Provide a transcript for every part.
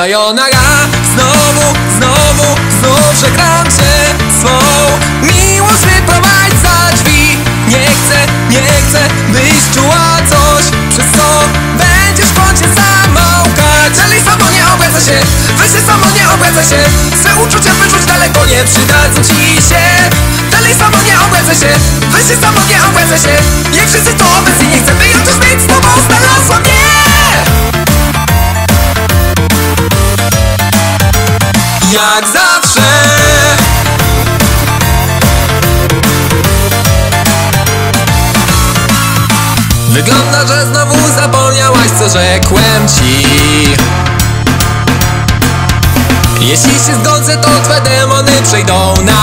Sayonara. Znowu, znowu, znów żegnam cię Swą miłość wyprowadź za drzwi. Nie chcę, nie chcę, byś czuła coś Przez co. Będziesz w kącie zamałkać Dalej samo nie obraca się, weź samo nie obraca się. Swe uczucia wyrzuć daleko, nie przydadzą ci się. Dalej samo nie obraca się, weź samo nie obraca się jak zawsze. Wygląda, że znowu zapomniałaś co rzekłem ci. Jeśli się zgodzę, to twe demony przejdą na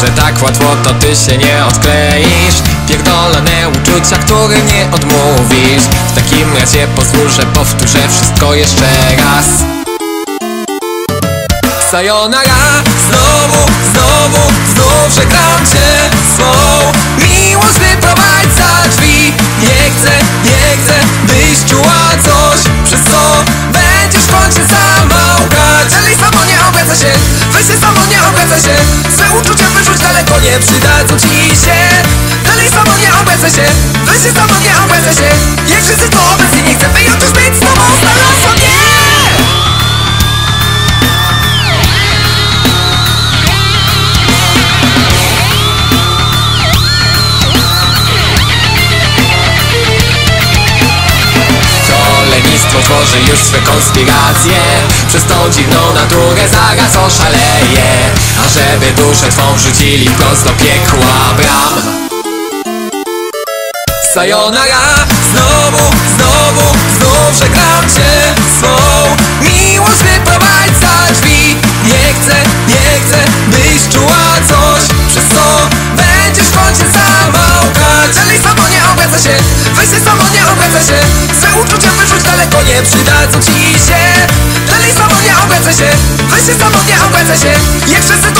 że tak łatwo to ty się nie odkleisz. Pierdolone uczucia, których nie odmówisz. W takim razie że powtórzę wszystko jeszcze raz. Sayonara. Znowu, znowu, znów żegnam cię Swą miłość daleko, nie przydadzą ci się Dalej samo nie obraca się, weź się samo nie obraca się Jak wszyscy to obecni, nie chcę tworzy już swe konspiracje Przez tą dziwną naturę zaraz oszaleje. A żeby duszę twą wrzucili wprost do piekła bram. Sayonara Znowu, znowu, znów żegnam cię Swą. Miłość wyprowadź za drzwi. Nie chcę, nie chcę, byś czuła coś Przez co będziesz w kącie zamałkać Dalej samo nie obraca się, weź samo nie obraca się nie przydadzą ci się. Dalej samo nie obraca się, weź się samo nie obraca się. Jak wszyscy